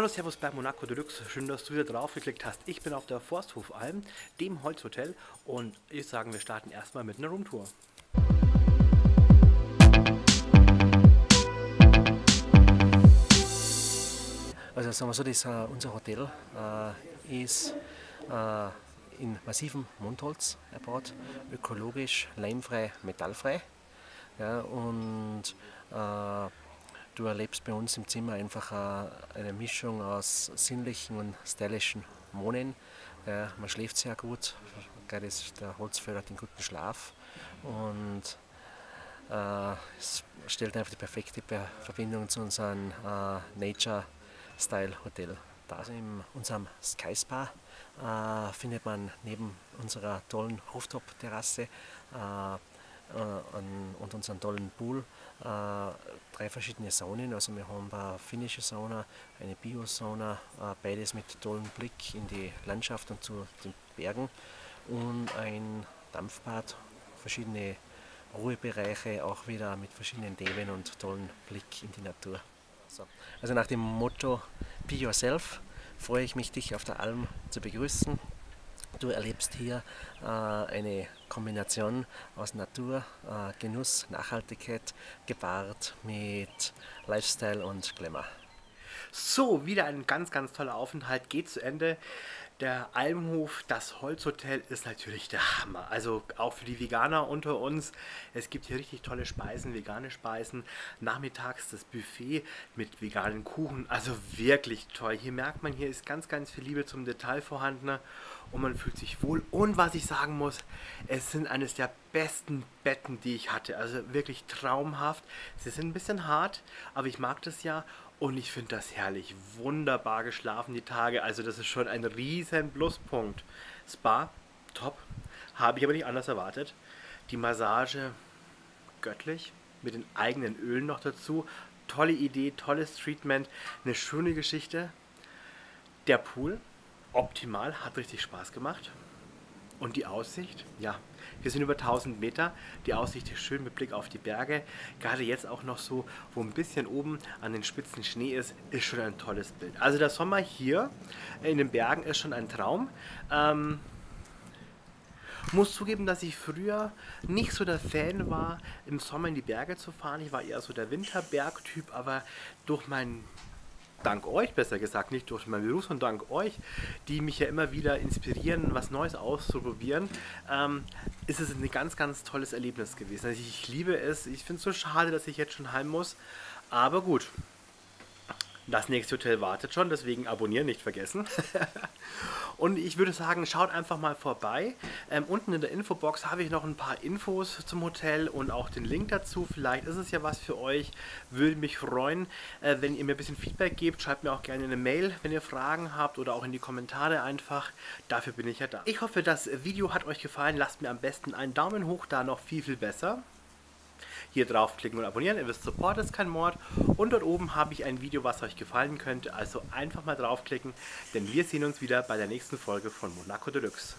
Hallo, Servus bei Monaco Deluxe. Schön, dass du wieder drauf geklickt hast. Ich bin auf der Forsthof Alm, dem Holzhotel, und ich sage, wir starten erstmal mit einer Roomtour. Also sagen wir so, das, uh, unser Hotel uh, ist uh, in massivem Mundholz erbaut, ökologisch, leimfrei, metallfrei. Ja, und Du erlebst bei uns im Zimmer einfach eine Mischung aus sinnlichen und stylischen Wohnen. Man schläft sehr gut, der Holz fördert den guten Schlaf und äh, es stellt einfach die perfekte Verbindung zu unserem äh, Nature-Style-Hotel dar. In unserem Sky Spa äh, findet man neben unserer tollen Rooftop-Terrasse äh, und unseren tollen Pool äh, drei verschiedene Saunen. Also wir haben eine finnische Sauna, eine Bio-Sauna, äh, beides mit tollem Blick in die Landschaft und zu den Bergen und ein Dampfbad, verschiedene Ruhebereiche, auch wieder mit verschiedenen Themen und tollen Blick in die Natur. So. Also nach dem Motto Be Yourself freue ich mich, dich auf der Alm zu begrüßen. Du erlebst hier äh, eine Kombination aus Natur, äh, Genuss, Nachhaltigkeit gepaart mit Lifestyle und Glamour. So, wieder ein ganz, ganz toller Aufenthalt geht zu Ende. Der Almhof, das Holzhotel ist natürlich der Hammer. Also auch für die Veganer unter uns. Es gibt hier richtig tolle Speisen, vegane Speisen. Nachmittags das Buffet mit veganen Kuchen. Also wirklich toll. Hier merkt man, hier ist ganz, ganz viel Liebe zum Detail vorhanden und man fühlt sich wohl. Und was ich sagen muss, es sind eines der besten Betten, die ich hatte. Also wirklich traumhaft. Sie sind ein bisschen hart, aber ich mag das ja. Und ich finde das herrlich. Wunderbar geschlafen die Tage. Also das ist schon ein riesen Pluspunkt. Spa, top. Habe ich aber nicht anders erwartet. Die Massage, göttlich. Mit den eigenen Ölen noch dazu. Tolle Idee, tolles Treatment. Eine schöne Geschichte. Der Pool, optimal, hat richtig Spaß gemacht. Und die Aussicht, ja, wir sind über 1000 Meter, die Aussicht ist schön mit Blick auf die Berge. Gerade jetzt auch noch so, wo ein bisschen oben an den Spitzen Schnee ist, ist schon ein tolles Bild. Also der Sommer hier in den Bergen ist schon ein Traum. Ähm, muss zugeben, dass ich früher nicht so der Fan war, im Sommer in die Berge zu fahren. Ich war eher so der Winterbergtyp, aber durch mein dank euch, besser gesagt, nicht durch meinen Beruf, sondern dank euch, die mich ja immer wieder inspirieren, was Neues auszuprobieren, ähm, ist es ein ganz, ganz tolles Erlebnis gewesen. Also ich liebe es. Ich finde es so schade, dass ich jetzt schon heim muss. Aber gut, das nächste Hotel wartet schon, deswegen abonnieren nicht vergessen. Und ich würde sagen, schaut einfach mal vorbei. Ähm, unten in der Infobox habe ich noch ein paar Infos zum Hotel und auch den Link dazu. Vielleicht ist es ja was für euch. Würde mich freuen, äh, wenn ihr mir ein bisschen Feedback gebt. Schreibt mir auch gerne eine Mail, wenn ihr Fragen habt oder auch in die Kommentare einfach. Dafür bin ich ja da. Ich hoffe, das Video hat euch gefallen. Lasst mir am besten einen Daumen hoch da, noch viel, viel besser. Hier draufklicken und abonnieren. Ihr wisst, Support ist kein Mord. Und dort oben habe ich ein Video, was euch gefallen könnte. Also einfach mal draufklicken, denn wir sehen uns wieder bei der nächsten Folge von Monaco Deluxe.